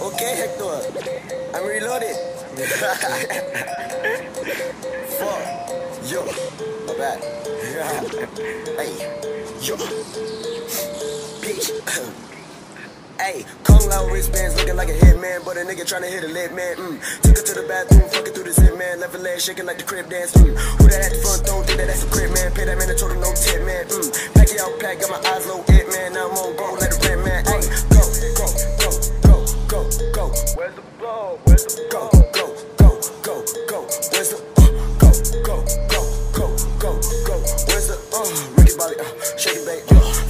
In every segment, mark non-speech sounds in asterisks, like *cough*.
Okay, Hector. I'm reloaded. *laughs* Fuck. Yo. My bad. *laughs* hey. Yo. Bitch. *coughs* Hey, Kung Lao wristbands looking like a hitman, but a nigga tryna hit a lit man. Mm. Took her to the bathroom, fucking through the zip man, left her leg shaking like the crib dance. Mm. Who that at the front door? Think that that's a crib man. Pay that man, told him no tip man. Mm. Pack it out, pack, got my eyes low, it man. Now I'm on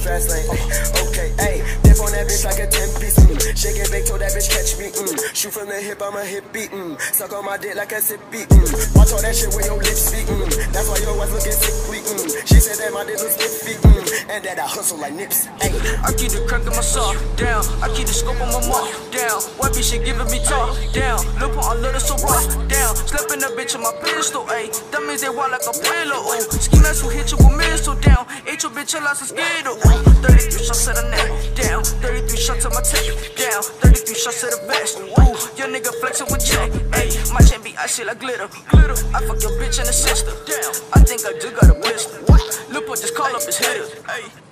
fast lane, uh, okay, hey on that bitch like a 10 piece. Mm. Shake it, bake, told that bitch catch me. Mm. Shoot from the hip, I'm a hippie. Mm. Suck on my dick like a sippy. Mm. Watch all that shit with your lips speak. Mm. That's why your wife looking sick weak. Mm. She said that my dick looks iffy. Mm. And that I hustle like nips. Ay. I keep the crack in my sock down. I keep the scope on my mark down. She giving me talk down. Look on, let her so rough down. Slapping the bitch on my pistol, ayy. That means they wild like a pillow. Ooh. Ski mask will hit you with missile down. Ain't your bitch, I lost a skittle. Ooh. 33 shots at the neck down. 33 shots to my tape down. 33 shots to the vest. Ooh, your nigga flexing with check. Ayy, my chain be icy like glitter. Glitter. I fuck your bitch and the sister. Damn, I think I do got a pistol. Look boy just call up his hitter. Ayy.